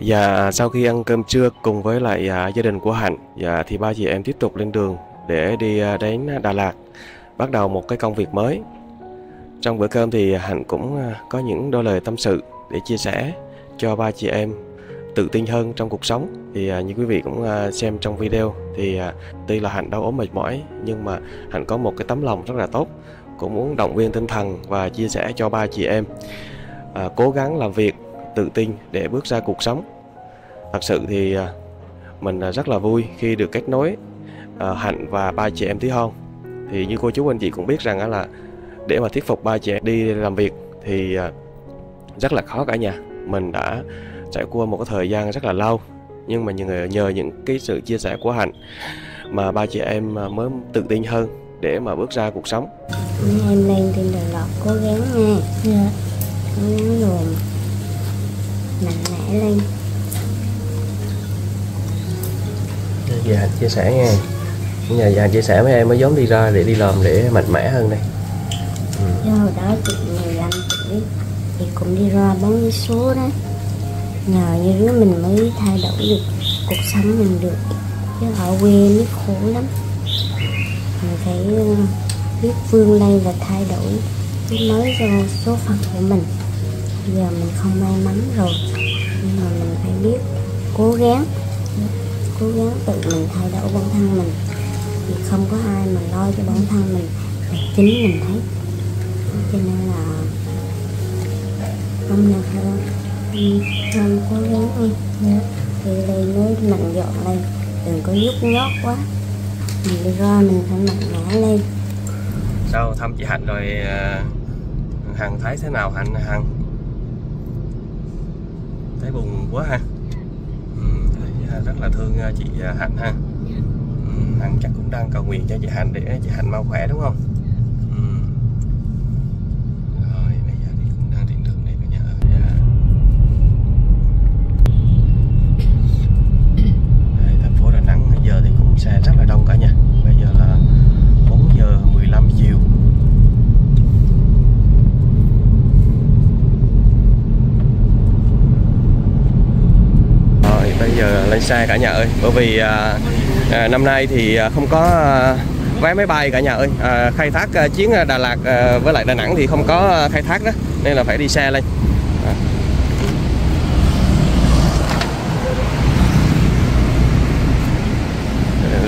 Và sau khi ăn cơm trưa cùng với lại à, gia đình của Hạnh và thì ba chị em tiếp tục lên đường để đi à, đến Đà Lạt bắt đầu một cái công việc mới. Trong bữa cơm thì Hạnh cũng à, có những đôi lời tâm sự để chia sẻ cho ba chị em tự tin hơn trong cuộc sống. Thì à, như quý vị cũng à, xem trong video thì à, tuy là Hạnh đau ốm mệt mỏi nhưng mà Hạnh có một cái tấm lòng rất là tốt cũng muốn động viên tinh thần và chia sẻ cho ba chị em à, cố gắng làm việc tự tin để bước ra cuộc sống. Thật sự thì à, mình à, rất là vui khi được kết nối à, hạnh và ba chị em tí hon thì như cô chú anh chị cũng biết rằng là để mà thuyết phục ba chị em đi làm việc thì rất là khó cả nhà. Mình đã trải qua một cái thời gian rất là lâu nhưng mà nhờ, nhờ những cái sự chia sẻ của hạnh mà ba chị em mới tự tin hơn để mà bước ra cuộc sống. Em lên trên Đà Lạt cố gắng nha. Dạ. Cố gắng rồi Mạnh mẽ lên. Giờ Hạnh chia sẻ nha. Giờ Hạnh chia sẻ với em mới dám đi ra để đi làm để mạnh mẽ hơn đây. Chứ hồi đó chị 15 tuổi Thì cũng đi ra bán số đó. Nhờ như đứa mình mới thay đổi được cuộc sống mình được. Chứ ở quê nó khổ lắm. Mình phải ờ, biết vươn lên và thay đổi. Cái mới cho số phận của mình giờ mình không may mắn rồi. Nhưng mà mình phải biết cố gắng. Cố gắng tự mình thay đổi bản thân mình. Vì không có ai mà lo cho bản thân mình và chính mình thấy. Cho nên là hôm nào thôi không? Cố gắng đi. Thì đây mới mạnh dọn lên đừng có nhút nhót quá. Mình đi ra mình phải mạnh mẽ lên. Sau thăm chị Hạnh rồi ờ, Hằng thấy thế nào Hạnh Hằng Thấy buồn quá ha. Ừ, à, rất là thương à, chị à, Hạnh ha. Ừ, Hằng chắc cũng đang cầu nguyện cho chị Hạnh để chị Hạnh mau khỏe đúng không ừ. Rồi bây giờ thì cũng đang trên đường đây cả nhà ơi Dạ. Đây, thành phố Đà Nẵng bây giờ thì cũng xe rất là đông cả nhà Bây giờ là 4 giờ 15 chiều Rồi bây giờ lên xe cả nhà ơi. Bởi vì à, à, năm nay thì à, không có à, vé máy bay cả nhà ơi. À, Khai thác à, chuyến Đà Lạt à, với lại Đà Nẵng thì không có à, khai thác đó Nên là phải đi xe lên. À.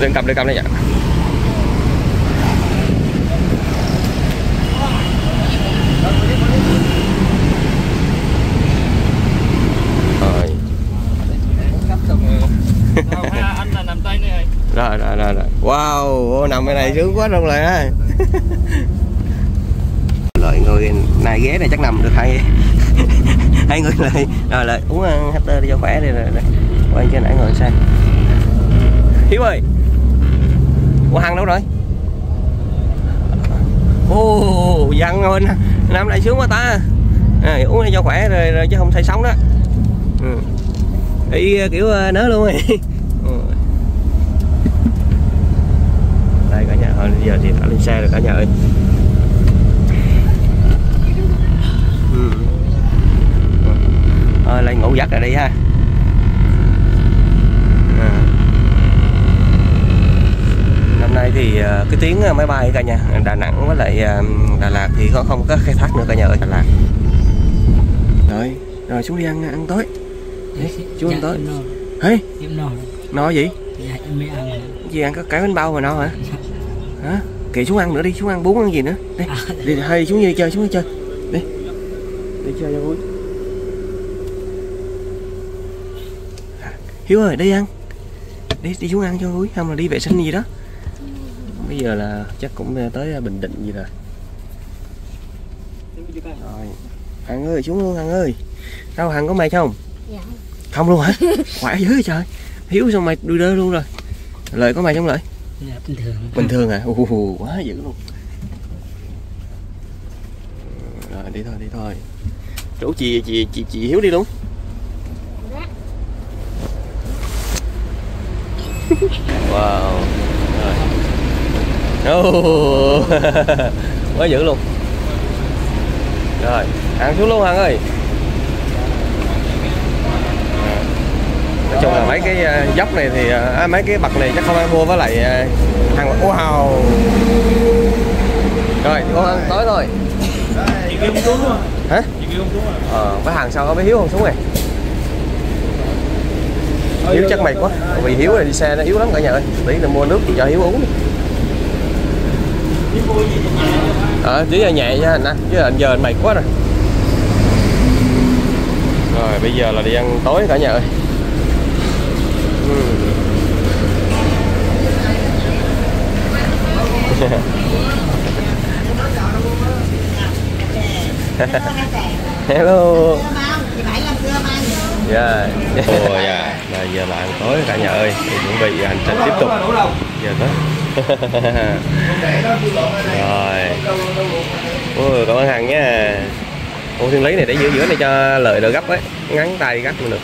Lên cầm lên cầm lên dạ Rồi anh là nằm tay này rồi rồi rồi rồi wow nằm bên này sướng quá luôn rồi á. Lợi người này ghế này chắc nằm được hai hai người lại rồi lại uống ăn hector đi cho khỏe đi rồi, quay trên nãy ngồi sang hiếu ơi qua hằng đâu rồi? Ô oh, văn ơi nằm lại sướng quá ta. À, uống đi cho khỏe rồi, rồi chứ không say sống đó. Ừ. đi kiểu ờ, nớ luôn rồi ừ. đây cả nhà thôi giờ thì đã lên xe rồi cả nhà ơi. Ừ. thôi lên ngủ giấc rồi đi ha. À. năm nay thì ờ, cái tuyến ờ, máy bay cả nhà Đà Nẵng với lại ờ, Đà Lạt thì không không có khai thác nữa cả nhà ơi. Đà Lạt. Rồi rồi xuống đi ăn ăn tối. Đi, xuống ăn tối. hey, em no no gì? Dạ em mới ăn. Gì ăn? Có cái bánh bao mà no hả hả? Kệ xuống ăn nữa đi xuống ăn bún ăn gì nữa. Đi đi hay xuống đi chơi xuống đi chơi. Đi. Đi chơi cho vui. Hiếu ơi đi ăn. Đi đi xuống ăn cho vui không là đi vệ sinh gì đó. Bây giờ là chắc cũng tới bình định gì rồi. Rồi. Hằng ơi xuống luôn hằng ơi. Đâu hằng có mày không? Dạ. Không luôn hả? Khỏe dữ vậy trời. Hiếu xong mày đuôi đơ luôn rồi. Lợi có mày không lợi dạ bình thường. Bình thường à? Uh, quá dữ luôn. Rồi đi thôi đi thôi. Rủ chị chị chị chị hiếu đi luôn. Wow. Rồi. Oh. quá dữ luôn. Rồi ăn xuống luôn hằng ơi mấy cái à, dốc này thì à, mấy cái bậc này chắc không ăn thua với lại à, hàng wow rồi con ăn tới thôi chị kêu không xuống luôn hả? Chị kêu không xuống à? Ờ với hàng sau có bé hiếu không xuống này? Hiếu chắc mệt quá. Vì hiếu này đi xe nó yếu lắm cả nhà ơi. Tí là mua nước thì cho hiếu uống đi. Ờ tí là nhẹ nha anh á. Chứ anh giờ anh mệt quá rồi. Rồi bây giờ là đi ăn tối cả nhà ơi hello. Dạ. Ồ dạ. Bây giờ là ăn tối cả nhà ơi. Thì chuẩn bị hành trình tiếp tục. Giờ tới. Rồi. Ôi cảm ơn hằng nha. Ô thiên lý này để giữa giữa này cho lợi đỡ gấp ấy. Ngắn tay gấp được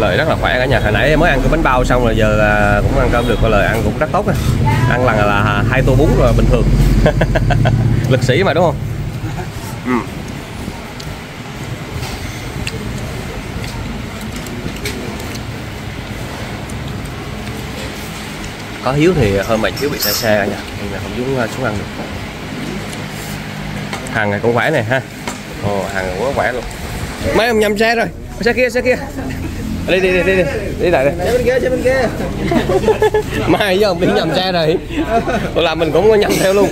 lợi rất là khỏe cả nhà. Hồi nãy mới ăn cái bánh bao xong rồi giờ à, cũng ăn cơm được, có lời ăn cũng rất tốt á. Ăn lần là hai tô bún rồi, bình thường. Lực sĩ mà, đúng không? Ừ. có hiếu thì hơi mệt hiếu bị xe xe cả nhà, nên là không xuống à, xuống ăn được. Hàng này cũng khỏe này, ha. Ồ, hàng này quá khỏe luôn. Mấy ông nhầm xe rồi? Xe kia xe kia. Đi đi đi đi đi. Đi lại đây bên kia bên kia. Mai ông đi nhầm xe rồi. Tôi làm mình cũng có nhầm theo luôn.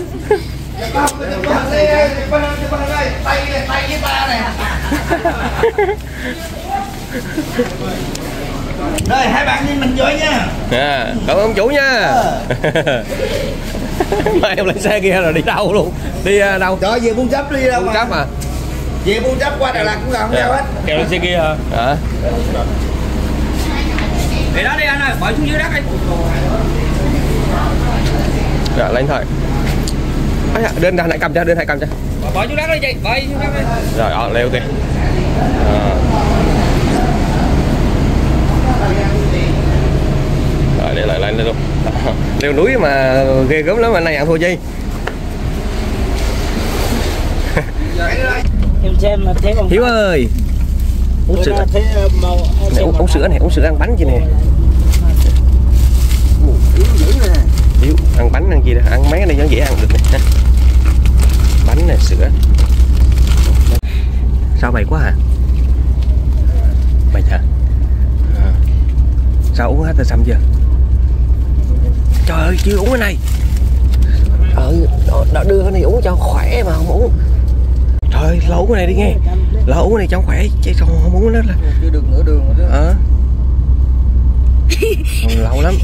Rồi hai bạn đi mình vui nha. À, cảm ơn ông chủ nha. Mai ông lấy xe kia rồi đi đâu luôn? Đi à, đâu? Rồi về buôn chấp đi đâu Buôn chấp à Về buôn chấp qua Đà Lạt cũng không đâu hết. Kèo lên xe kia hả? Hả để đó đi anh ơi bỏ xuống dưới đất đi. Dạ lên thôi Ây da, đơn hãy cầm cho đơn hãy cầm cho. Bỏ, bỏ xuống đất đi chị bỏ xuống đất đi. Rồi ờ leo kìa à. rồi để lại lên luôn. Leo núi mà ghê gớm lắm mà này ăn thua chi em xem mà còn hiếu ơi. Uống sữa. thấy màu này, uống, uống sữa này uống sữa ăn bánh gì nè. Hiếu ăn bánh ăn gì nè ăn mấy cái này nó dễ ăn được nè. Bánh này sữa. Sao mày quá hả mày hả? À. sao uống hết xăm chưa? Trời ơi chưa uống cái này. Ừ nó, nó đưa cái này uống cho khỏe mà không uống trời uống cái này đi nghe. Uống cái này cho khỏe chứ không không uống nó là Chưa được nửa đường rồi đó ờ. Còn lâu lắm.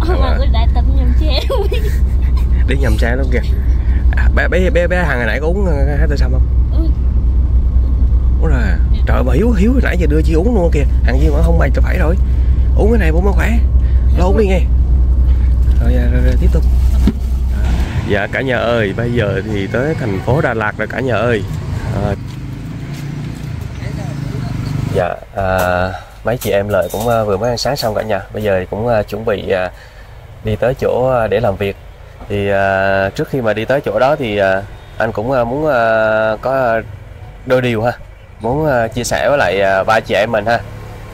Ông mà cứ đại tập nhầm chế đi nhầm xe lắm kìa. À, bé bé bé bé hàng hồi nãy có uống hát tơ xăm không? Ừ. uống rồi à. trời ơi, bà hiếu hiếu hồi nãy giờ đưa chi uống luôn kìa. Hàng gì mà không mày cho phải rồi. Uống cái này bố mới khỏe. Uống đi nghe. Rồi, rồi, rồi, rồi tiếp tục dạ cả nhà ơi bây giờ thì tới thành phố Đà Lạt rồi cả nhà ơi. À, dạ à, mấy chị em lợi cũng à, vừa mới ăn sáng xong cả nhà. Bây giờ thì cũng à, chuẩn bị à, đi tới chỗ để làm việc. Thì à, trước khi mà đi tới chỗ đó thì à, anh cũng muốn à, có đôi điều ha. Muốn à, chia sẻ với lại à, ba chị em mình ha.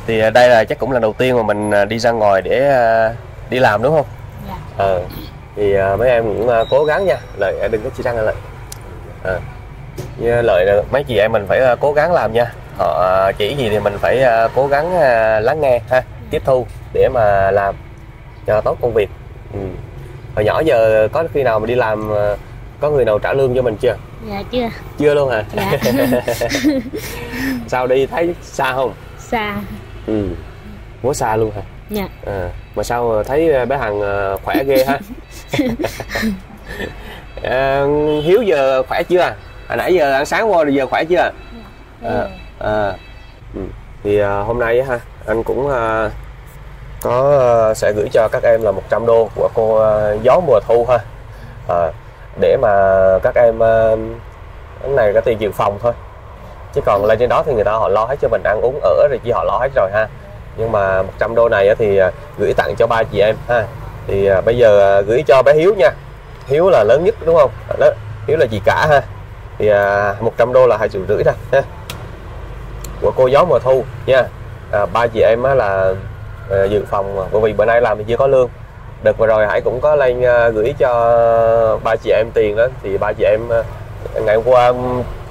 Thì à, đây là chắc cũng là đầu tiên mà mình đi ra ngoài để à, đi làm đúng không? Dạ. Ờ, thì à, mấy em cũng à, cố gắng nha. Lợi đừng có chia răng lợi. À, như lợi là mấy chị em mình phải à, cố gắng làm nha. Họ chỉ gì thì mình phải cố gắng lắng nghe ha tiếp thu để mà làm cho tốt công việc. Ừ. hồi nhỏ giờ có khi nào mà đi làm có người nào trả lương cho mình chưa? Dạ chưa. Chưa luôn hả? Dạ. Sao đi thấy xa không? Xa. Ừ. Quá xa luôn hả Dạ. À, mà sao thấy bé hằng à, khỏe ghê ha à, hiếu giờ khỏe chưa? Hồi nãy giờ ăn sáng qua rồi giờ khỏe chưa? À, à, ừ. thì à, hôm nay á ha anh cũng à, có à, sẽ gửi cho các em là 100 đô của cô à, gió mùa thu ha. À, để mà các em à, cái này cái tiền dự phòng thôi. Chứ còn lên trên đó thì người ta họ lo hết cho mình ăn uống ở rồi chỉ họ lo hết rồi ha nhưng mà 100 đô này thì à, gửi tặng cho ba chị em. Ha thì à, bây giờ à, gửi cho bé Hiếu nha. Hiếu là lớn nhất đúng không? Đó Hiếu là gì cả ha. Thì 100 đô là hai triệu rưỡi thôi ha. Của cô giáo mùa thu nha. À, ba chị em là dự phòng bởi vì bữa nay làm thì chưa có lương. Đợt vừa rồi hải cũng có lên gửi cho ba chị em tiền đó. Thì ba chị em ngày hôm qua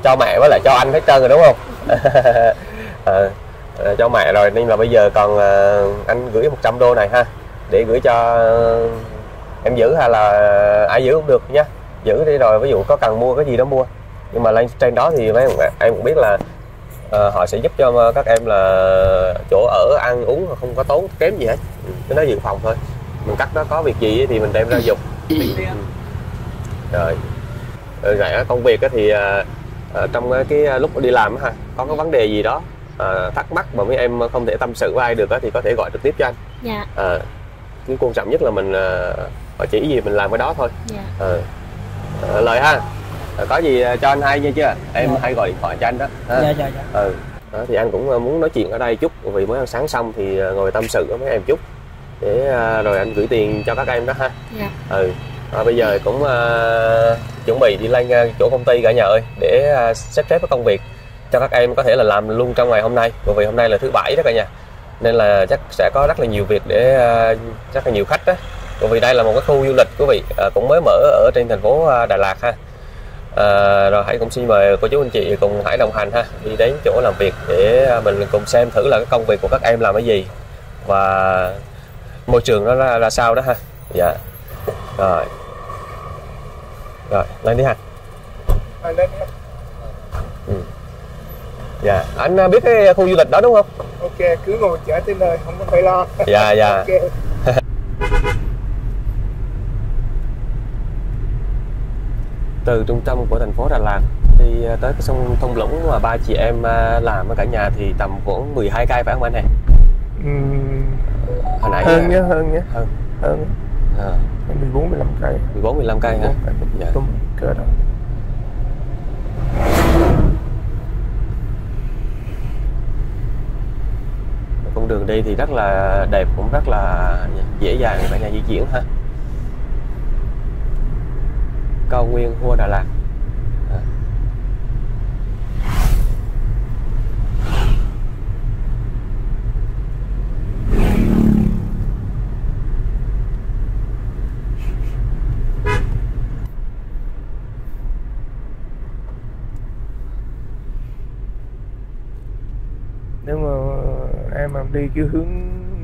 cho mẹ với lại cho anh hết trơn rồi đúng không? À, cho mẹ rồi nên là bây giờ còn à, anh gửi 100 đô này ha để gửi cho em giữ hay là ai giữ cũng được nhé giữ đi rồi ví dụ có cần mua cái gì đó mua. Nhưng mà lên trên đó thì mấy em- em cũng biết là ờ, họ sẽ giúp cho các em là chỗ ở ăn uống không có tốn kém gì hết. Ừ, cái đó dự phòng thôi. Mình cắt đó có việc gì thì mình đem ra dùng. Ừ. rồi. Rồi á, công việc thì à, trong cái lúc đi làm ha có cái vấn đề gì đó à, thắc mắc mà mấy em không thể tâm sự với ai được á thì có thể gọi trực tiếp cho anh. Dạ. À, cái quan trọng nhất là mình à, họ chỉ gì mình làm cái đó thôi. Dạ. Ờ. Ờ, lời ha. Ờ, có gì ờ, cho anh hay nha chưa em hay gọi điện thoại cho anh đó. Ha. dạ dạ dạ. Ừ. Đó, thì anh cũng ờ, muốn nói chuyện ở đây chút vì mới ăn sáng xong thì ờ, ngồi tâm sự với mấy em chút. Để ờ, rồi anh gửi tiền cho các em đó ha. Dạ. Ừ. À, bây giờ cũng ờ, chuẩn bị đi lên ờ, chỗ công ty cả nhà ơi để ờ, sắp xếp cái công việc cho các em có thể là làm luôn trong ngày hôm nay bởi vì hôm nay là thứ bảy đó cả nhà. Nên là chắc sẽ có rất là nhiều việc để ờ, rất là nhiều khách đó. Bởi vì đây là một cái khu du lịch quý vị ờ, cũng mới mở ở trên thành phố ờ, Đà Lạt ha. À, rồi hãy cũng xin mời cô chú anh chị cùng hãy đồng hành ha đi đến chỗ làm việc để mình cùng xem thử là cái công việc của các em làm cái gì và môi trường nó ra, ra sao đó ha. Dạ. Rồi. Rồi lên đi ha. Lên ừ dạ. Anh ờ, biết cái khu du lịch đó đúng không? Ok cứ ngồi chở tới nơi không có phải lo. Dạ dạ. Từ trung tâm của thành phố Đà Lạt đi ờ, tới cái sông Thông Lũng mà ba chị em ờ, làm với cả nhà thì tầm khoảng 12 cây phải không anh này Ừm, hồi nãy hơn nhé hơn nhé hơn. Hơn. À, 14 15 cây. 14 15 cây ha 14 cây. Dạ. cỡ đó con đường đi thì rất là đẹp, cũng rất là dễ dàng cả nhà di chuyển ha. Cao nguyên Hua Đà Lạt À. nếu mà em mà đi cái hướng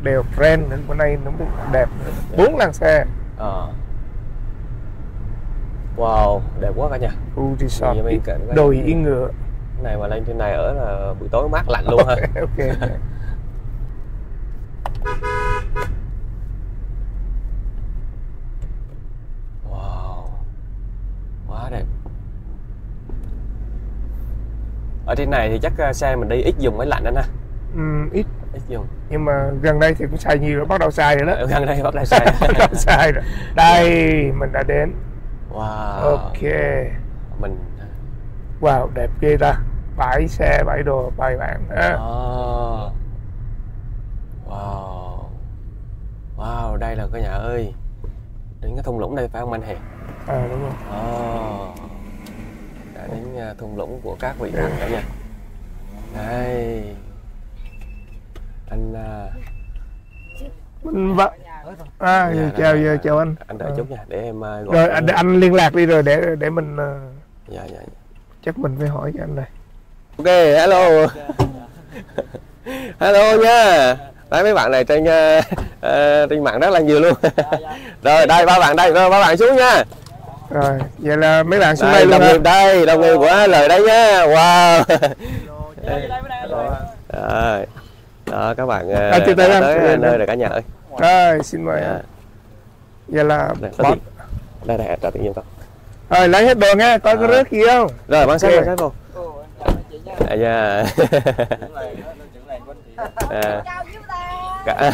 đèo Ren nữa bữa nay nó mới đẹp bốn làn xe. Ờ. wow đẹp quá cả nhà. Khu resort đồi yên ngựa. Này mà lên trên này ở là buổi tối mát lạnh luôn ha. Ok wow quá đẹp. Ở trên này thì chắc ờ, xe mình đi ít dùng máy lạnh anh ha. Ừm, ít ít dùng nhưng mà gần đây thì cũng xài nhiều rồi bắt đầu xài rồi đó ở gần đây bắt đầu xe bắt đầu xài rồi đây mình đã đến wow ok mình wow đẹp ghê ta bãi xe bãi đồ bài bản ha Wow. Wow. Wow, đây là cái nhà ơi. Đến cái thung lũng đây phải không anh Hề? à đúng rồi Oh. Đã đến à, thung lũng của các vị thần cả nhà. Đây. Anh à, mình vợ à dạ, chào dạ, giờ dạ. chào anh anh đợi chút nha để em à, gọi rồi anh anh liên lạc đi rồi để để mình ờ, Dạ dạ. dạ. chắc mình phải hỏi cho anh này Ok, hello. hello nha. Đấy mấy bạn này trên à, à, trên mạng rất là nhiều luôn. rồi đây ba bạn đây, rồi ba bạn xuống nha. rồi vậy là mấy bạn xuống đây đây luôn đồng hả nghiệp đây đồng nghiệp của lời đây nhá wow rồi đó các bạn À, à, tới từ từ. nơi rồi cả nhà ơi. Rồi xin mời Dạ. anh. Vậy là tiền. đây đây trả tự nhiên con. Rồi lấy hết đồ nghe coi có À. rớt gì không? Rồi mang sách mang sách vô. À dạ. À, cả...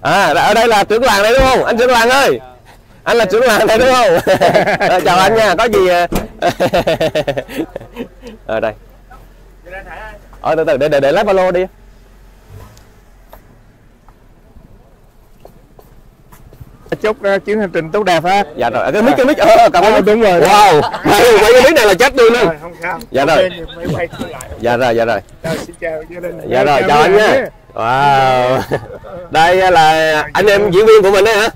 à ở đây là trưởng làng đây đúng không? Anh trưởng làng ơi. Anh là trưởng làng đây đúng không? Chào anh nha có gì à? ở đây. Ở từ từ để để để lái ba lô đi. Chúc uh, chuyến hành trình tốt đẹp ha. Dạ rồi. Cái mic cái mic ờ cái Ờ, mic đúng rồi. wow. Mấy mấy cái mic này là chết luôn rồi không sao. Dạ rồi. Dạ rồi dạ rồi. Rồi xin chào gia đình. Dạ rồi chào anh nha. wow. Đây là anh em diễn viên của mình đấy hả?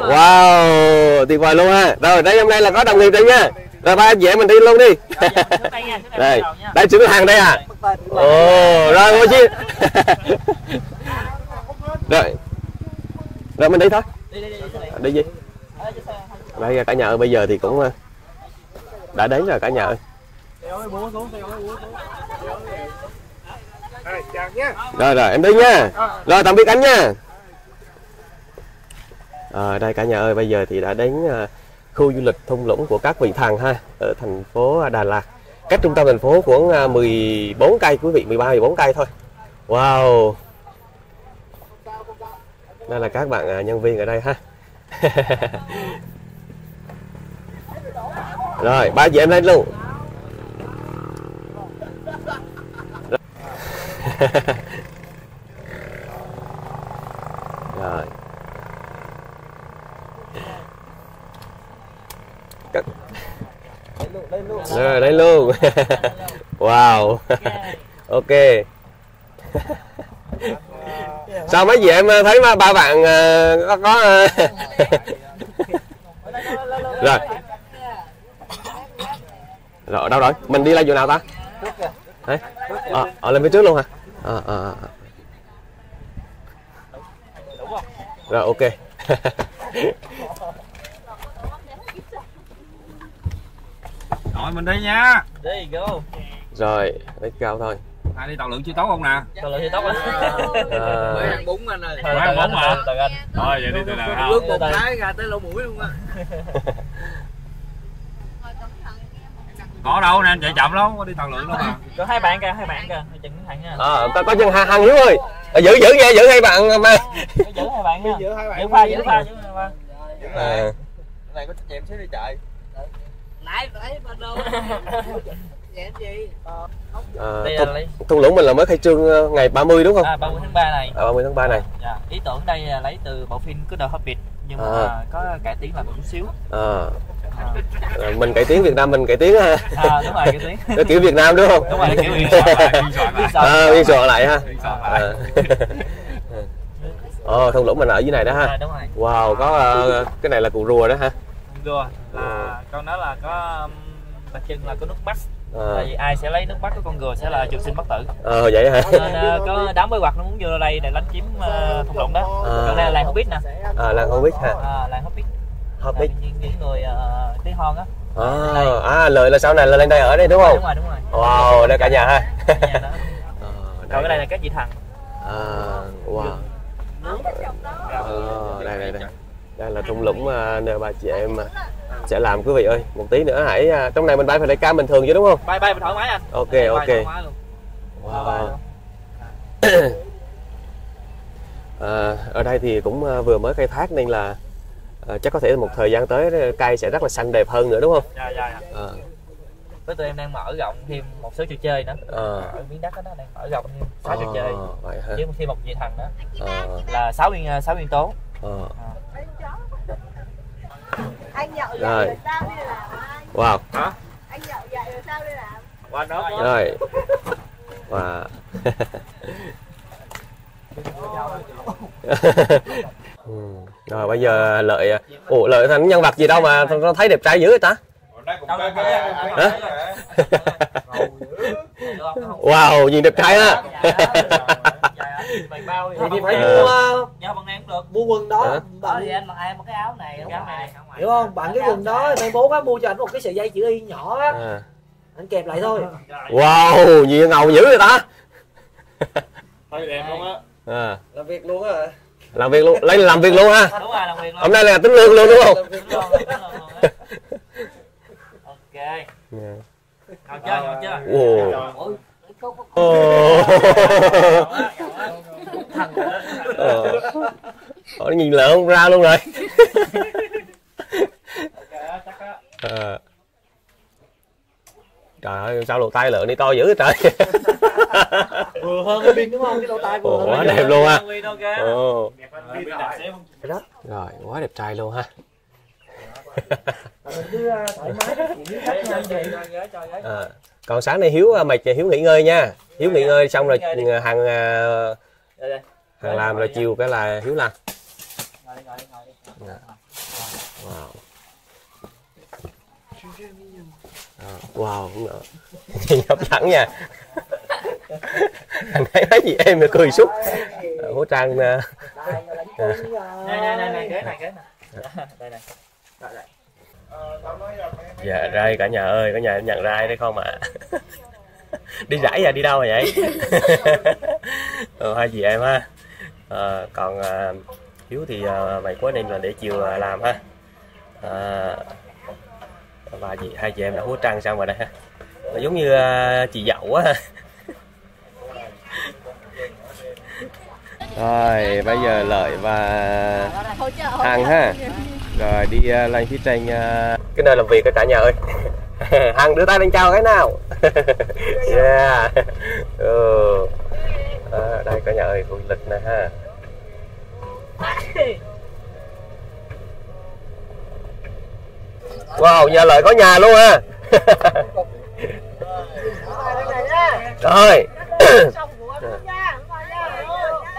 Wow tuyệt vời luôn ha. Rồi đây hôm nay là có đồng nghiệp đây nha rồi ba em chị mình đi luôn đi đây đây chữ hàng đây à ồ rồi ngồi chi rồi rồi mình đi thôi đi gì đây cả nhà ơi bây giờ thì cũng đã đến rồi cả nhà ơi rồi rồi em đi nha rồi tạm biệt anh nha à, đây cả nhà ơi bây giờ thì đã đến khu du lịch thung lũng của các vị thần ha, ở thành phố Đà Lạt. Cách trung tâm thành phố khoảng à, 14 cây, quý vị 13 14 cây thôi. Wow. Đây là các bạn à, nhân viên ở đây ha. Rồi, ba chị em lên luôn. Rồi. Cất. rồi đấy luôn. Wow. Ok. Sao mấy gì em ờ, thấy mà ba bạn ờ, có có ờ, rồi. Rồi đâu rồi? Mình đi lên chỗ nào ta? Đấy. Ờ, à, lên phía trước luôn hả? À, à. rồi ok. Rồi mình đi nha. Đi go. rồi lấy cao thôi Ai đi tàu lượn chưa tốt không nè? Cho lời tóc á. à, ăn bún anh ơi ăn bún hả? Tần anh. Thôi vậy đi từ nào ha. bước một cái ra tới lỗ mũi luôn á Có đâu nè, chạy chậm lắm, có đi tàu lượn đâu mà. Có hai bạn kìa, hai bạn kìa. Chừng thằng nha. à, có, có chân hàng hàng hiếu ơi à, giữ giữ nha giữ hai bạn mà giữ hai bạn nha. giữa hai bạn Giữ pha, giữ pha, giữ pha. cái này có trách nhiệm xíu đi chạy Nãy nãy bên đâu. à, là thung, lấy thung lũng mình là mới khai trương ờ, ngày 30 đúng không à 30 tháng 3 này. à, 30 tháng 3 này Dạ, ý tưởng đây là lấy từ bộ phim Cứ đời Hobbit nhưng mà À. có cải tiến lại một chút xíu. à, À, rồi mình cải tiến Việt Nam mình cải tiến ha à đúng rồi cải tiến. cái kiểu Việt Nam đúng không Đúng rồi, kiểu Biên soạn lại, biên soạn lại. à, biên soạn lại ha Biên soạn lại. à. Ồ, thung lũng mình ở dưới này đó À, ha đúng rồi. wow có ờ, cái này là cụ rùa đó ha Rùa là con đó là có um, đặc trưng là có nước mắt. à, Tại vì ai sẽ lấy nước mắt của con rùa sẽ là trường sinh bất tử. ờ vậy hả? Nên ờ, có đám bơi quạt nó muốn vô đây để đánh chiếm uh, thung lũng đó. À. còn đây là làng Hobbit nè. À là không biết ha à, làng Hobbit. Hobbit. Là những, những người uh, tí hon á. À, à lợi là sau này là lên đây ở đây đúng không? Đúng rồi đúng rồi. Wow đây cả nhà ha. Nhà đó. Ờ, còn cái này là các vị thần à, wow. Ờ, đây đây đây. Đây là thung lũng à, nơi ba chị em à, sẽ làm quý vị ơi. Một tí nữa hãy à, trong này mình bay phải lấy cam bình thường chứ đúng không? Bay bay thoải mái anh. Ok Bay ok. luôn. wow. à, ở đây thì cũng à, vừa mới khai thác nên là à, chắc có thể một thời gian tới cây sẽ rất là xanh đẹp hơn nữa đúng không? Dạ dạ dạ. à, với tụi em đang mở rộng thêm một số trò chơi nữa. À, ở miếng đất đó đang mở rộng thêm sáu trò chơi. à, vậy ha với thêm một vị thần nữa. À, là sáu nguyên sáu nguyên tố. À. anh nhậu Rồi. dậy rồi sao đi làm anh? Wow. Anh nhậu dậy rồi sao đi làm? Qua đó rồi. wow. Ừ. rồi bây giờ lợi ủa lợi thành nhân vật gì đâu mà nó thấy đẹp trai dữ vậy ta? Hả wow nhìn đẹp trai ha thì thì phải mua dạ bằng này cũng được mua quần đó Hả? đó thì anh mặc ai một cái áo này cái áo này hiểu không bạn cái quần đó mai mốt á mua cho anh một cái sợi dây chữ y nhỏ á à. anh kẹp lại thôi wow gì ngầu dữ vậy ta Thôi đẹp luôn á. à. làm việc luôn á làm việc luôn lấy làm việc luôn ha đúng rồi làm việc luôn hôm nay là tính lương luôn đúng không ok yeah ngồi chơi ngồi chơi Ồ. Ồ. Ờ. Ờ, nhìn lợn không ra luôn rồi. Ờ. Trời ơi, sao lỗ tai lợn đi to dữ trời. vừa hơn cái pin đúng không cái lỗ tai vừa Ồ, hơn quá đẹp luôn ha. Ồ. Rồi quá đẹp trai luôn ha cứ ờ, thoải mái nói chuyện với khách nha anh chị à, còn sáng nay hiếu à, mày hiếu nghỉ ngơi nha hiếu nghỉ ngơi xong rồi hàng à, hàng làm rồi chiều cái là hiếu làm wow À, wow cũng hấp dẫn nha anh thấy nói gì em mà cười À, hố trang à, đây đây đây này ghế này ghế này đây này dạ đây cả nhà ơi cả nhà em nhận ra ai đây không ạ? Đi rải à đi đâu rồi vậy? Ừ, hai chị em ha. Ờ, còn à, hiếu thì à, mày cuối đêm là để chiều à, làm ha. À, và chị hai chị em đã hút trăng xong rồi đây ha. Nó giống như à, chị dậu á. Ha. rồi bây giờ lợi và hằng ha rồi đi uh, lên phía trên uh, cái nơi làm việc của cả nhà ơi. Hằng đưa tay lên chào cái nào. Yeah. Ừ. à, đây cả nhà ơi vui lịch nè ha. Wow nhà lợi có nhà luôn ha rồi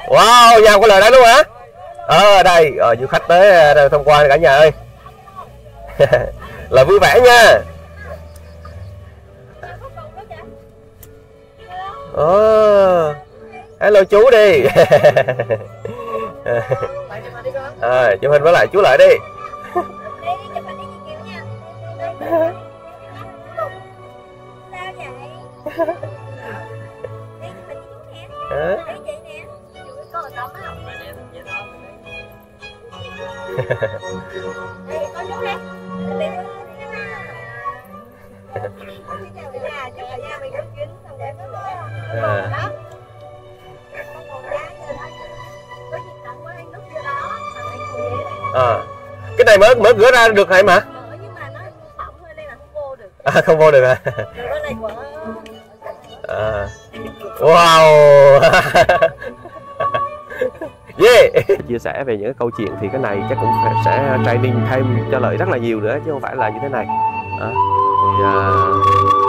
wow nhà của lợi đấy luôn hả ờ đây ờ, du khách tới ờ, tham quan cả nhà ơi. Là vui vẻ nha. Ồ, hello chú đi. À, chụp hình với lại chú lại đi. Hả? À. à. cái này mới mới rửa ra được hay mà à, không vô được à. wow yeah. Chia sẻ về những cái câu chuyện thì cái này chắc cũng phải, sẽ training thêm cho lợi rất là nhiều nữa chứ không phải là như thế này. À, thì à,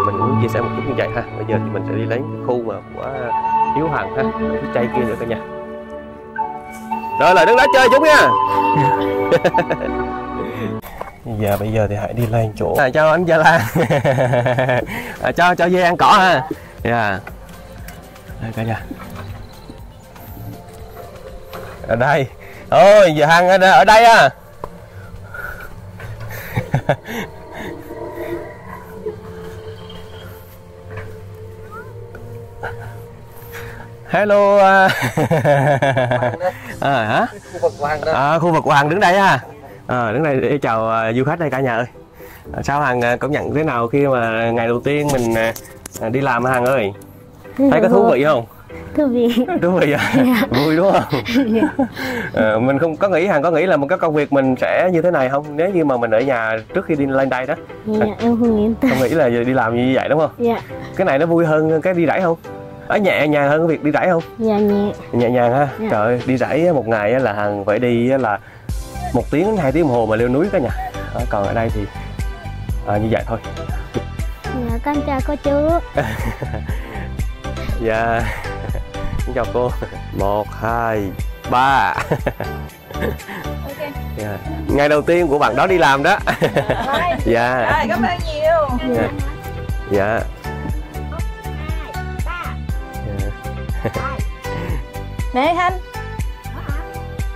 mình cũng chia sẻ một chút như vậy ha. Bây giờ thì mình sẽ đi lấy cái khu mà của hiếu hằng ha. Phía tây kia nữa cả nhà rồi lợi đứng đó chơi chúng nha. Giờ bây giờ thì hãy đi lên chỗ à, cho anh Gia Lan. À, cho cho dê ăn cỏ ha. Dạ đây cả nhà ở đây. Ôi giờ hằng ở đây, ở đây à. Hello à, à hả khu vực của Hằng đó. À, khu vực hằng đứng đây à, à đứng đây để chào à, du khách đây cả nhà ơi. À, sao hằng à, cảm nhận thế nào khi mà ngày đầu tiên mình à, à, đi làm hả hằng ơi? Thấy có thú vị không thú vị. Thú vị à? Vui đúng không? Ờ, mình không có nghĩ hằng có nghĩ là một cái công việc mình sẽ như thế này không? Nếu như mà mình ở nhà trước khi đi lên đây đó. Dạ em không nghĩ tới không nghĩ là đi làm như vậy đúng không? Dạ. Cái này nó vui hơn cái đi rẫy không? Ở nhẹ nhàng hơn cái việc đi rẫy không? Dạ nhẹ. Nhẹ nhàng ha? Dạ. trời ơi, đi rẫy một ngày á là hằng phải đi á là một tiếng đến hai tiếng đồng hồ mà leo núi cả nhà. Đó, còn ở đây thì à, như vậy thôi. Dạ con chào cô chú. Dạ Xin chào cô. Một hai ba. Dạ. ngày đầu tiên của bạn đó đi làm đó. Dạ. Rồi, cảm ơn nhiều. dạ. Dạ. Nè Thanh,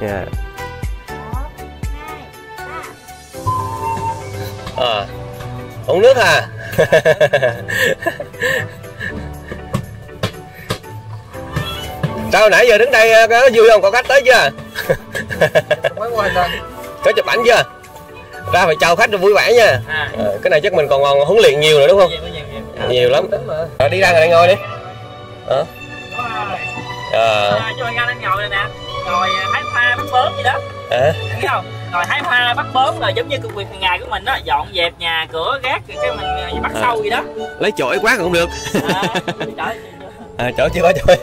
dạ. À uống nước à sao nãy giờ đứng đây có vui không? Có khách tới chưa? Mấy quanh rồi có chụp ảnh chưa? Ra phải chào khách rồi vui vẻ nha. À. Ờ, cái này chắc mình còn còn huấn luyện nhiều nữa đúng không? Nhiều nhiều nhiều. Nhiều lắm. Rồi đi ra ngồi đây ngồi đi. Ờ. Ờ, à, cho anh ngồi này nè. À, hái hoa bắt bướm gì đó. Thấy không? Ngồi hái hoa bắt bướm là giống như công việc hàng ngày của mình đó. Dọn dẹp nhà cửa gác rồi cái mình à, bắt À. sâu gì đó. Lấy chổi quát cũng được. À, trời à chỗ chưa có chỗ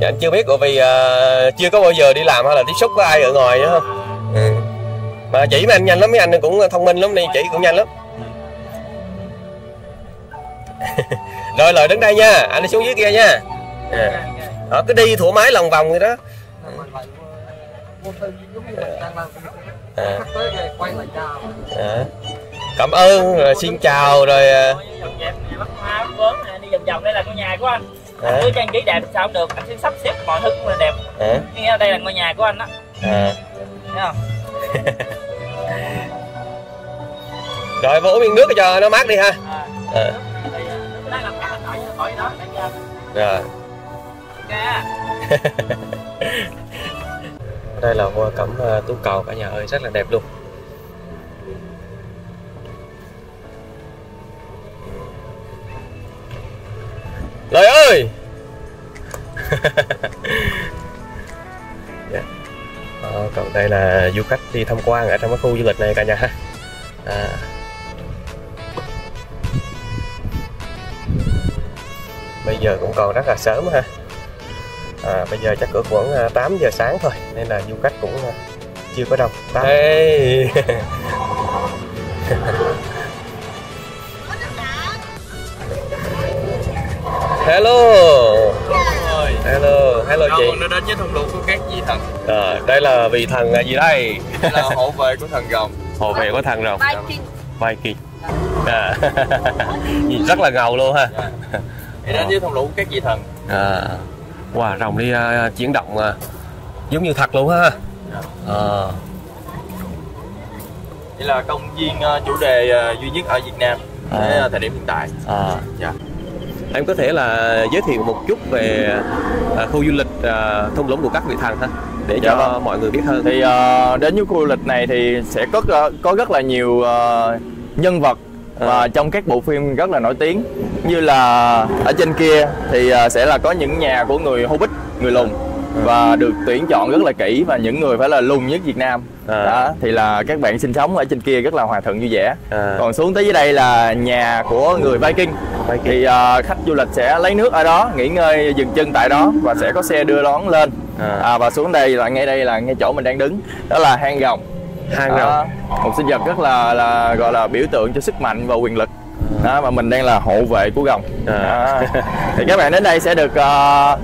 dạ anh chưa biết bởi vì uh, chưa có bao giờ đi làm hay là tiếp xúc với ai ở ngoài nữa không ừ. mà chỉ mà anh nhanh lắm mấy anh cũng thông minh lắm đi chỉ cũng nhanh lắm. Rồi lời đứng đây nha. Anh đi xuống dưới kia nha. À. đó cứ đi thoải mái lòng vòng vậy đó quay lại chào. À. cảm ơn rồi xin chào rồi à, đi vòng vòng đây là ngôi nhà của anh. À. anh cứ trang trí đẹp sao cũng được anh sẽ sắp xếp mọi thứ cũng là đẹp. À, nghe đây là ngôi nhà của anh đó à. thấy không? Rồi vô uống miếng nước cho nó mát đi ha. À. à. Ờ, rồi đây là hoa cẩm à, tú cầu cả nhà ơi rất là đẹp luôn lời ơi yeah. Dạ. Ờ, còn đây là du khách đi tham quan ở trong cái khu du lịch này cả nhà ha à. bây giờ cũng còn rất là sớm ha à, bây giờ chắc cỡ khoảng à, 8 giờ sáng thôi nên là du khách cũng à, chưa có đông. Hey. hello. Hello. Hello chị. nó đến với thung lũng của các vị thần à, đây là vị thần là gì đây? Đây là hộ vệ của thần rồng. Hộ vệ của thần rồi Viking. À. nhìn rất là ngầu luôn ha. Thì đến với thung lũng của các vị thần? À. wow rồng đi à, chuyển động à, giống như thật luôn ha à. đây là công viên ờ, chủ đề ờ, duy nhất ở Việt Nam À. đến ờ, thời điểm hiện tại À. Dạ. Em có thể là giới thiệu một chút về à, khu du lịch à, thung lũng của các vị thần ha để cho Dạ vâng. mọi người biết hơn. thì ờ, đến với khu du lịch này thì sẽ có có rất là nhiều ờ, nhân vật và trong các bộ phim rất là nổi tiếng như là ở trên kia thì ờ, sẽ là có những nhà của người Hobbit người lùn và được tuyển chọn rất là kỹ và những người phải là lùn nhất Việt Nam À. đó thì là các bạn sinh sống ở trên kia rất là hòa thuận vui vẻ À. còn xuống tới dưới đây là nhà của người Viking Viking. thì ờ, khách du lịch sẽ lấy nước ở đó nghỉ ngơi dừng chân tại đó và sẽ có xe đưa đón lên À. à, và xuống đây là ngay đây là ngay chỗ mình đang đứng đó là hang rồng Hang Đó, rồng. một sinh vật rất là là gọi là biểu tượng cho sức mạnh và quyền lực đó và mình đang là hộ vệ của rồng À. Đó. thì các bạn đến đây sẽ được ờ,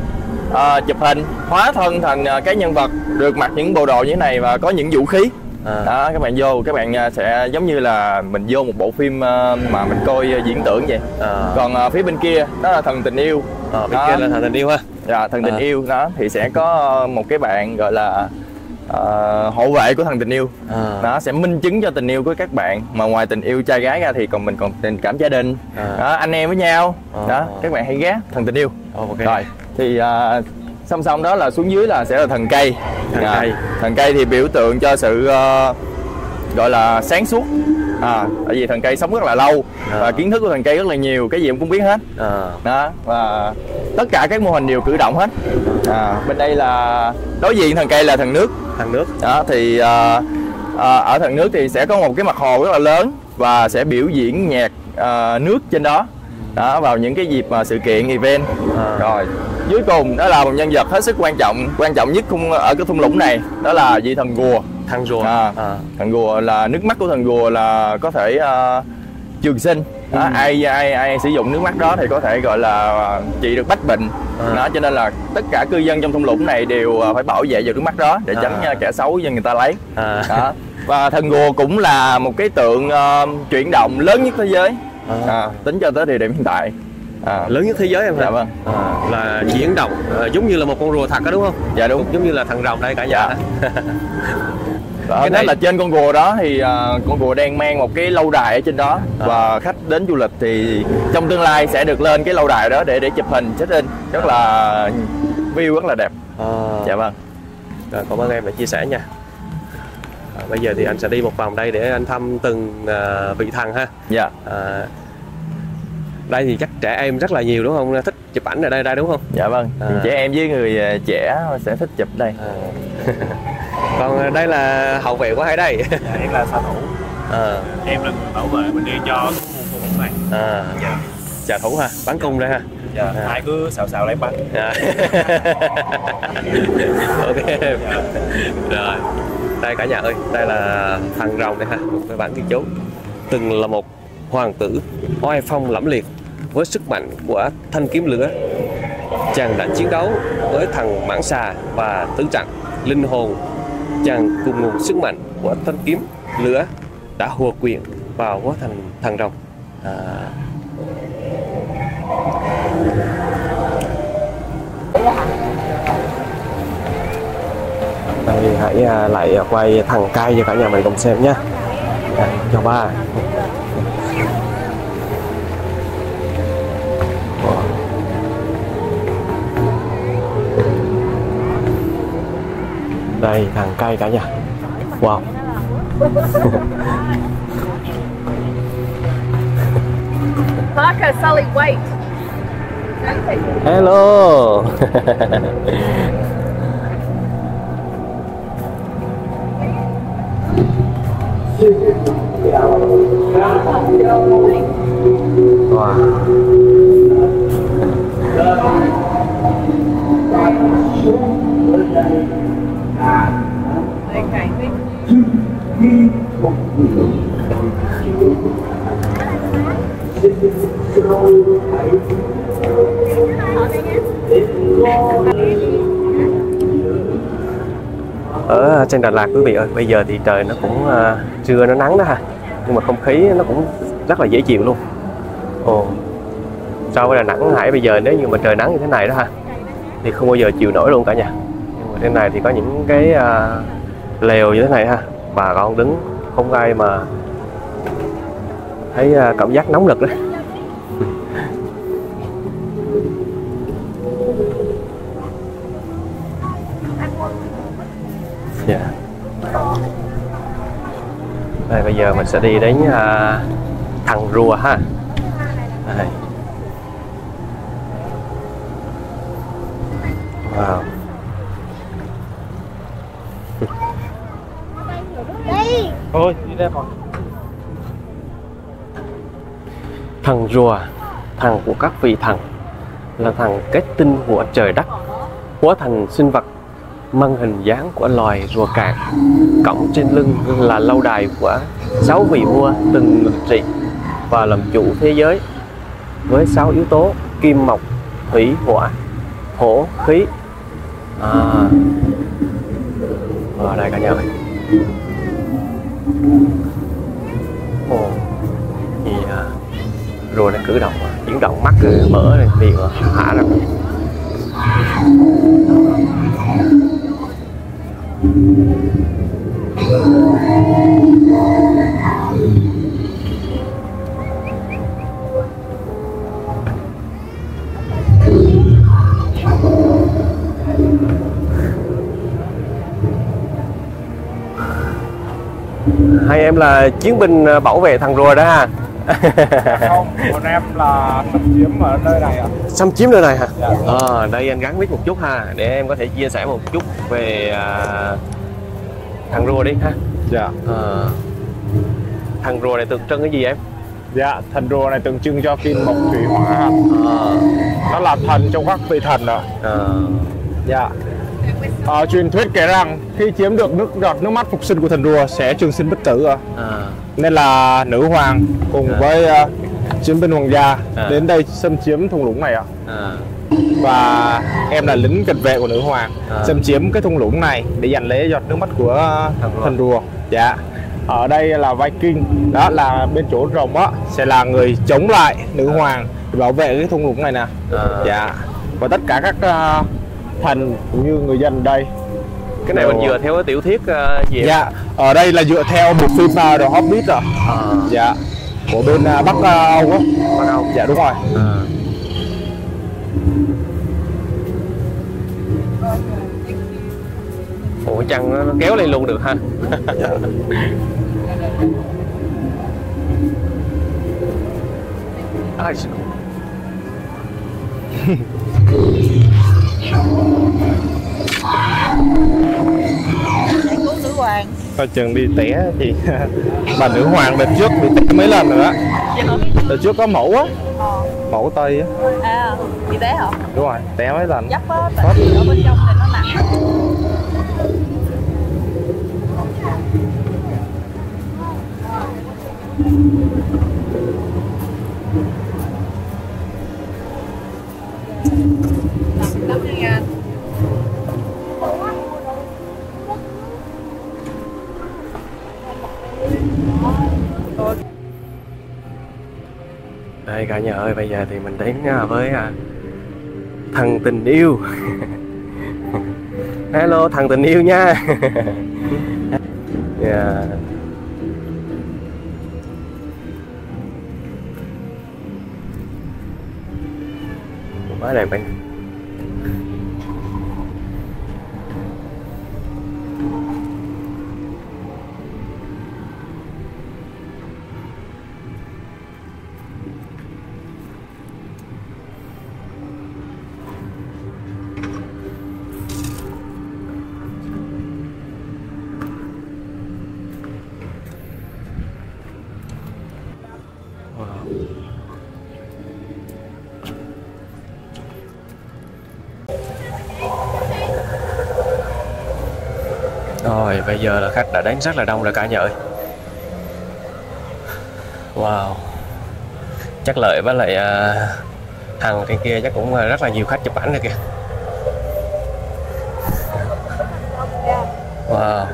ờ, chụp hình hóa thân thành ờ, cái nhân vật được mặc những bộ đồ như thế này và có những vũ khí À. đó các bạn vô các bạn sẽ giống như là mình vô một bộ phim ờ, mà mình coi ờ, diễn tưởng vậy À. còn ờ, phía bên kia đó là thần tình yêu À, bên Đó. kia là thần tình yêu ha. Dạ, thần tình À. yêu đó thì sẽ có một cái bạn gọi là ờ, hộ vệ của thần tình yêu À. nó sẽ minh chứng cho tình yêu của các bạn mà ngoài tình yêu trai gái ra thì còn mình còn tình cảm gia đình À. đó, anh em với nhau À. đó các bạn hãy ghé thần tình yêu Ok. rồi thì à, song song đó là xuống dưới là sẽ là thần cây Thần Dạ, cây. thần cây thì biểu tượng cho sự ờ, gọi là sáng suốt à, tại vì thần cây sống rất là lâu À. và kiến thức của thần cây rất là nhiều cái gì cũng biết hết À. đó và tất cả các mô hình đều cử động hết à, bên đây là đối diện thần cây là thần nước Thằng nước. đó thì à, à, ở thần nước thì sẽ có một cái mặt hồ rất là lớn và sẽ biểu diễn nhạc à, nước trên đó đó vào những cái dịp mà sự kiện event À. rồi dưới cùng đó là một nhân vật hết sức quan trọng quan trọng nhất khung ở cái thung lũng này đó là vị thần rùa Thằng rùa. à, À. thần rùa là nước mắt của thần rùa là có thể à, trường sinh đó, Ừ. ai ai ai sử dụng nước mắt đó thì có thể gọi là trị được bách bệnh À. đó cho nên là tất cả cư dân trong thung lũng này đều à, phải bảo vệ vào nước mắt đó để tránh À. à, kẻ xấu cho người ta lấy À. đó và thần rùa cũng là một cái tượng à, chuyển động lớn nhất thế giới À. à, tính cho tới thời điểm hiện tại à, Lớn nhất thế giới em dạ vâng À, là chuyển động à, giống như là một con rùa thật đó đúng không? dạ đúng Giống như là thằng rồng đây cả nhà. Dạ. Đó, Cái đó này- là trên con rùa đó thì à, con rùa đang mang một cái lâu đài ở trên đó À. và khách đến du lịch thì trong tương lai sẽ được lên cái lâu đài đó để để chụp hình check in rất là view rất là đẹp À. dạ vâng Rồi, cảm ơn em đã chia sẻ nha. À, bây giờ thì anh sẽ đi một vòng đây để anh thăm từng à, vị thần ha. dạ À, đây thì chắc trẻ em rất là nhiều đúng không? Thích chụp ảnh ở đây đây đúng không? dạ vâng À. trẻ em với người trẻ sẽ thích chụp đây À. Còn đây là hậu vệ của hai đây. em là xạ thủ. À, em là người bảo vệ mình đi cho khu vực này. À. dạ. Trà thủ ha, bắn cung đây ha. dạ hai cứ xào xào lấy bánh Dạ. ok. Rồi. Đây cả nhà ơi đây là thằng rồng đây ha một cái bản ghi chú. Từng là một hoàng tử oai phong lẫm liệt với sức mạnh của thanh kiếm lửa. Chàng đã chiến đấu với thằng mãng xà và tứ trận linh hồn chàng cùng nguồn sức mạnh của thanh kiếm lửa đã hùa quyện vào hóa thành thằng rồng à, Đây hãy à, lại à, quay thằng cay cho cả nhà mình cùng xem nhé. À, Đây, ba. Đây thằng cay cả nhà. Wow. Vodka, Sully, wait. Hello. Wow ở trên Đà Lạt quý vị ơi bây giờ thì trời nó cũng uh, trưa nó nắng đó ha. Nhưng mà không khí nó cũng rất là dễ chịu luôn. Ồ so với Đà Nẵng Hải bây giờ nếu như mà trời nắng như thế này đó ha thì không bao giờ chịu nổi luôn cả nhà trên này thì có những cái à, lều như thế này ha bà con đứng không ai mà thấy à, cảm giác nóng lực đấy yeah. Đây bây giờ mình sẽ đi đến à, thằng rùa ha. Đẹp đi Thằng rùa, thằng của các vị thần là thằng kết tinh của trời đất, hóa thành sinh vật mang hình dáng của loài rùa cạn. Cổng trên lưng là lâu đài của sáu vị vua từng ngự trị và làm chủ thế giới. Với sáu yếu tố kim mộc thủy hỏa thổ khí. À, ở đây cả nhà ơi. Rùa nó cử động chuyển động mắt mở rồi miệng thả hả ra hai em là chiến binh ờ, bảo vệ thằng rùa đó ha không bọn em là xâm chiếm ở nơi này ạ. Xâm chiếm nơi này hả? Dạ. ờ đây anh gắn mic một chút ha để em có thể chia sẻ một chút về à, thằng rùa đi ha. Dạ. Ờ. thằng rùa này tượng trưng cái gì em? Dạ thần rùa này tượng trưng cho kim mộc thủy hỏa. Ạ. ờ. Nó là thần trong các vị thần ạ. Ờ. Dạ Ờ, truyền thuyết kể rằng khi chiếm được nước giọt nước mắt phục sinh của thần rùa sẽ trường sinh bất tử ờ nên là nữ hoàng cùng À. với uh, chiến binh hoàng gia À. đến đây xâm chiếm thung lũng này ạ ờ và em là lính cận vệ của nữ hoàng À. xâm chiếm cái thung lũng này để giành lấy giọt nước mắt của Thần rùa. thần rùa dạ ở đây là Viking đó là bên chỗ rồng á sẽ là người chống lại nữ hoàng để bảo vệ cái thung lũng này nè ờ. dạ và tất cả các uh, cũng như người dân đây. Cái này mình Đồ- dựa theo cái tiểu thuyết ờ, gì dạ ở đây là dựa theo một phim uh, The Hobbit ạ. Ờ dạ của bên uh, Bắc uh, Âu á. Bắc Âu. dạ đúng rồi. Ờ Ủa chăng nó kéo lên luôn được ha? Ai xin lỗi. coi chừng đi té thì bà nữ hoàng đợt trước bị té mấy lần rồi đó. Đợt trước có mẫu á. Mẫu tây á. Bị té hả? Đúng rồi té mấy lần. Dấp á tại vì ở bên trong thì nó nặng. Cảm ơn À, đây, cả nhà ơi, bây giờ thì mình đến à, với à, thằng tình yêu. Hello, thằng tình yêu nha. Yeah. Dạ. quá đẹp anh Rồi bây giờ là khách đã đến rất là đông rồi cả nhà ơi. Wow. Chắc lợi với lại à, uh, Hằng cái kia chắc cũng à, rất là nhiều khách chụp ảnh rồi kìa Wow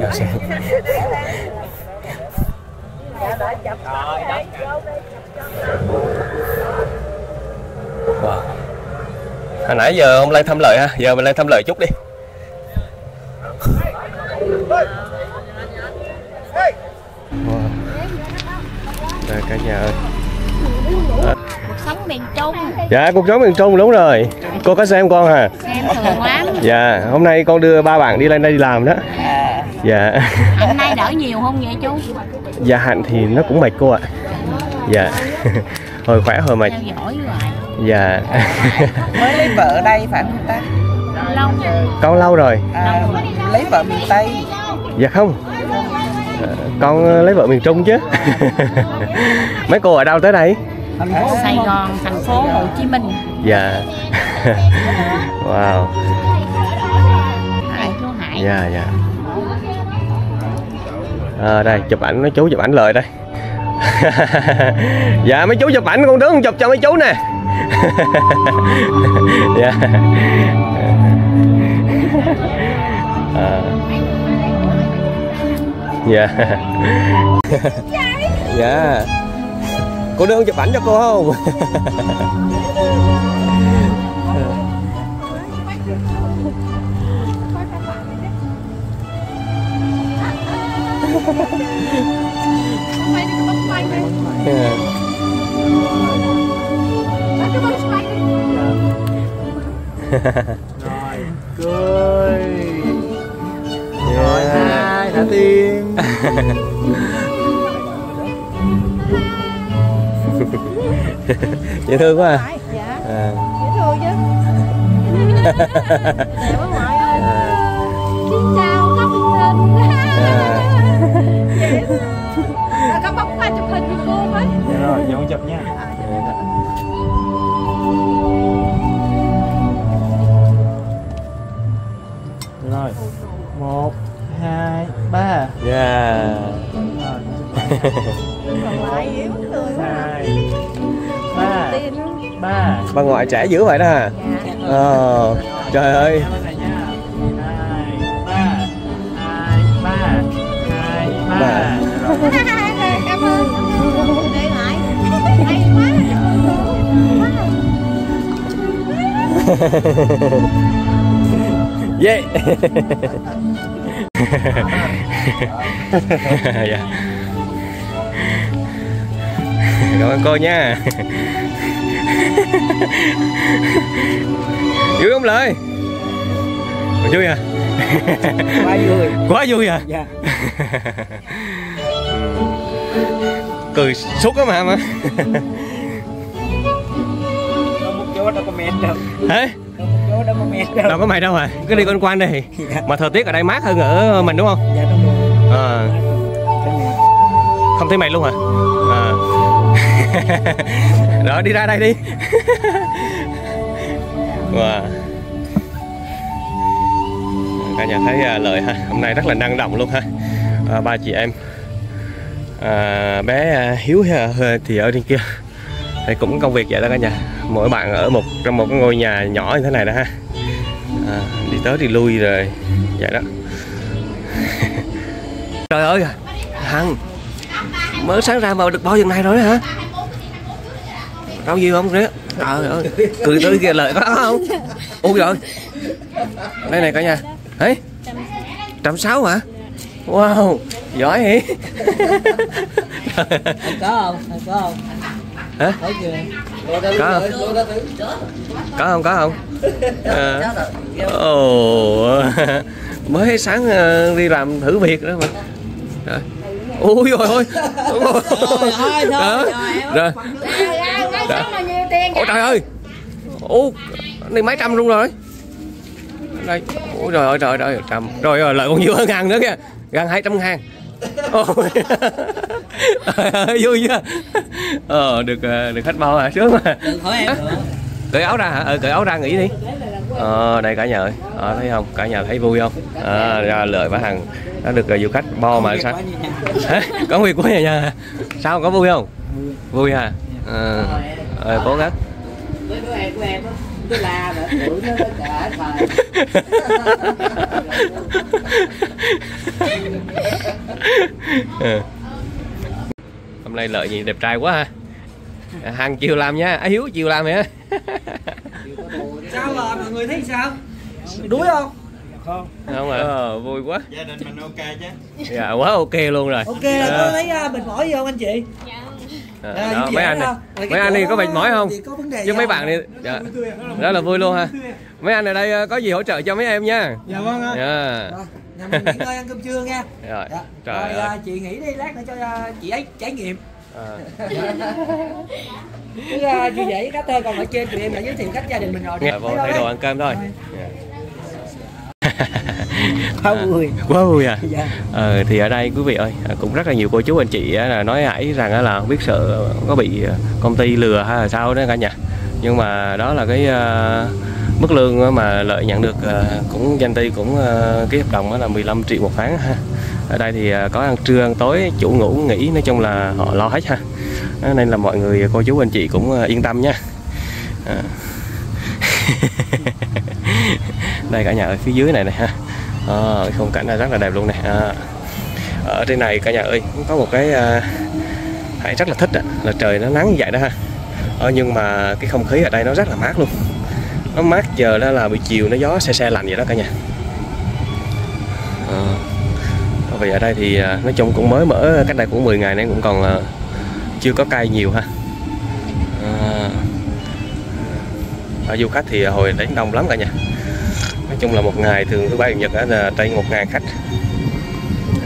Dạ xem Wow Hồi nãy giờ ông lên thăm lợi ha Giờ mình lên thăm lợi chút đi. Wow. Đây cả nhà ơi. Cuộc sống miền trung. Dạ cuộc sống miền Trung đúng rồi. Cô có xem con hả? Em thường lắm. Dạ hôm nay con đưa ba bạn đi lên đây đi làm đó. Dạ. Hôm nay đỡ nhiều không vậy chú? Dạ hạnh thì nó cũng mệt cô ạ. Dạ. Hồi khỏe hồi mệt Dạ. Mới lấy vợ ở đây phải không ta? Lâu Con lâu rồi. À, lấy vợ miền tây. Dạ không. Ờ, Con ờ, lấy vợ miền Trung chứ. Mấy cô ở đâu tới đây? Sài gòn thành phố hồ chí minh. Dạ. Wow. Hải chú hải. Dạ dạ. À, Đây chụp ảnh mấy chú chụp ảnh lời đây. Dạ mấy chú chụp ảnh con đứng chụp cho mấy chú nè Dạ uh, Dạ Dạ Cô đơn chụp ảnh cho cô không? Quay đi cái bóng đi. Cười rồi hai thả tim Dễ thương quá à, Dạ, à. dễ thương chứ. Dạ. Xin chào các. Dễ thương. À, Các bóng quay chụp hình với cô với. Dạ rồi con chụp nha Bà ngoại trẻ dữ vậy đó hả Dạ. Ờ, Trời ơi bà ba Yeah dạ. Cảm ơn cô nha Vui không Lợi? Vui à? Quá vui. Quá vui à? Dạ. Cười suốt á mà mà. Hả? Đâu có mày đâu. À cứ đi quanh quanh đi. Mà thời tiết ở đây mát hơn ở mình đúng không? Dạ đúng rồi. À, không thấy mày luôn hả? À. rồi đi ra đây đi. Wow. cả nhà thấy à, lợi ha hôm nay rất là năng động luôn ha. À, ba chị em. À, bé à, hiếu ha, thì ở trên kia. Thì cũng công việc vậy đó cả nhà. Mỗi bạn ở một trong một cái ngôi nhà nhỏ như thế này đó ha. À, đi tới đi lui rồi vậy đó. Trời ơi hằng mới sáng ra vào được bao giờ này rồi đó hả đâu gì không đấy trời ơi cười tới kia lời có không? Ui rồi đây này cả nhà ấy trăm sáu hả? Wow giỏi anh có không? Có không? Hả? Có không có. không có không? À, ồ. Mới sáng ờ, đi làm thử việc đó mà. Rồi ui rồi ôi. Thôi rồi ôi trời ơi. Ô này mấy trăm luôn rồi. Đây. Ôi trời ơi trời ơi trăm rồi rồi lại còn nhiều hơn ngàn nữa kìa. Gần hai trăm ngàn. Ôi. Trời ơi, vui chưa? Ờ được ờ, được khách bao à sướng mà em cởi áo ra hả? Ờ cởi áo ra nghỉ đi. Ờ đây cả nhà ơi. Ờ, thấy không? Cả nhà thấy vui không? À, ra lợi bá hằng. Đã được du khách bo mà sao? Hả? có việc của nhà nhà sao có vui không? Vui hả ờ ờ, cố gắng với đứa em của em á cứ la nữa tụi nó nó cả thời Ừ. hôm nay lợi gì đẹp trai quá ha. Hàng chiều làm nha. À, hiếu chiều làm hả? Sao mà mọi người thấy sao? Đuối không? Không. Ạ ờ, vui quá. Gia đình mình ok chứ. Dạ quá ok luôn rồi. Ok là có thấy à, mệt mỏi gì không anh chị? Ờ, À, đó, vui mấy anh này cái mấy anh đi chỗ có mệt mỏi không? gì mấy bạn đi dạ. rất là vui luôn ha. mấy anh ở đây ờ, có gì hỗ trợ cho mấy em nha. Dạ vâng ạ. Dạ. Nhà mình nghỉ ngơi ăn cơm trưa nha. Rồi dạ. trời rồi ơi. à, chị nghỉ đi lát nữa cho à, chị ấy trải nghiệm. Ờ. cứ uh, vui vẻ với khách thôi còn ở trên tụi em đã giới thiệu khách gia đình mình rồi. Dạ, vô thay đồ ăn cơm thôi Quá vui. quá vui à Dạ. ờ, thì ở đây quý vị ơi à, cũng rất là nhiều cô chú anh chị là nói hãy rằng là không biết sợ có bị ờ, công ty lừa hay là sao đó cả nhà nhưng mà đó là cái ờ, mức lương mà lợi nhận được ờ, cũng danh ty cũng ờ, ký hợp đồng là 15 triệu một tháng ha ở đây thì ờ, có ăn trưa ăn tối chủ ngủ nghỉ nói chung là họ lo hết ha nên là mọi người cô chú anh chị cũng ờ, yên tâm nha À. đây cả nhà ở phía dưới này này ha à, cái khung cảnh này rất là đẹp luôn này à, ờ, ở trên này cả nhà ơi cũng có một cái à, hãy rất là thích à, là trời nó nắng như vậy đó ha. À, nhưng mà cái không khí ở đây nó rất là mát luôn. Nó mát giờ đó là buổi chiều nó gió xe xe lạnh vậy đó cả nhà. À, vì ở đây thì à, nói chung cũng mới mở cách đây cũng 10 ngày nên cũng còn à, chưa có cây nhiều ha. À, à, du khách thì hồi đến đông lắm cả nhà nói chung là một ngày thường thứ bảy chủ nhật là trên một ngàn khách.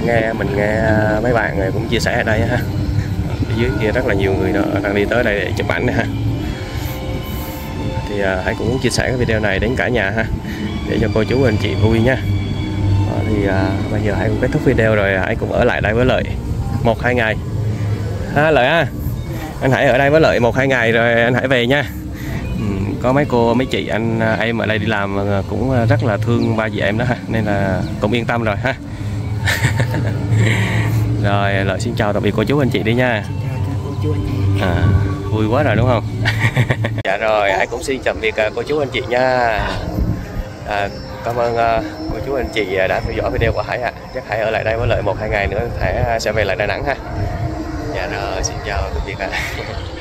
Nghe mình nghe à, mấy bạn này cũng chia sẻ ở đây ha. Ở dưới kia rất là nhiều người đó đang đi tới đây để chụp ảnh ha. Thì à, hãy cũng chia sẻ cái video này đến cả nhà ha để cho cô chú anh chị vui nha. Đó, thì à, bây giờ hãy cũng kết thúc video rồi hãy cùng ở lại đây với lợi một hai ngày. Ha lợi ha. Anh hãy ở đây với lợi một hai ngày rồi anh hãy về nha có mấy cô mấy chị anh à, em ở đây đi làm à, cũng à, rất là thương ba chị em đó ha. Nên là cũng yên tâm rồi ha. Rồi lợi xin chào tạm biệt cô chú anh chị đi nha. À, vui quá rồi đúng không? Dạ rồi ai cũng xin tạm biệt à, cô chú anh chị nha. À, cảm ơn à, cô chú anh chị à, đã theo dõi video của Hải ạ. Chắc Hải ở lại đây với lợi một hai ngày nữa Hải à, sẽ về lại Đà Nẵng ha. Dạ rồi xin chào tạm biệt ạ